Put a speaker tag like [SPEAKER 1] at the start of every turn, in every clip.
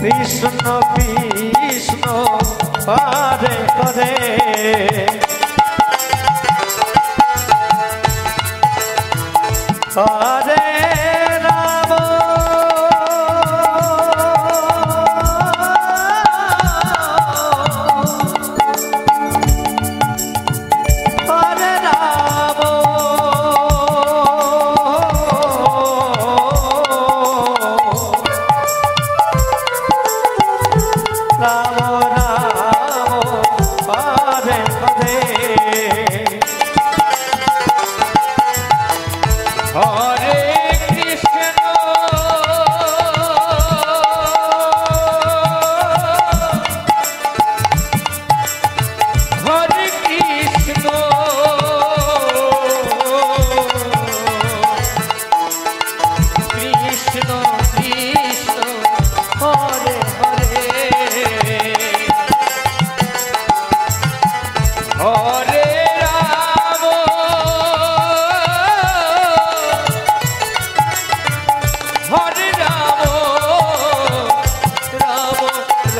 [SPEAKER 1] Krishna, Krishna, Hare Hare. Hare Rama.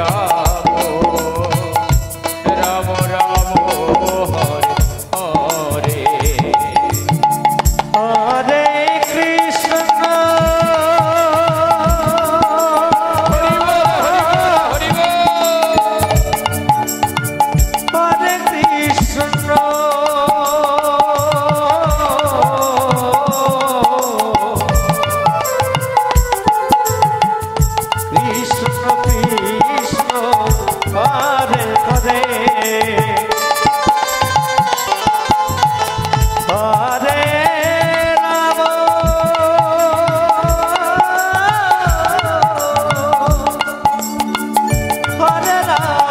[SPEAKER 2] 자.
[SPEAKER 1] ঘরে রা